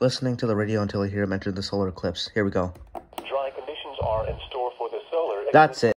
listening to the radio until I hear him enter the solar eclipse. Here we go. Dry conditions are in store for the solar That's it.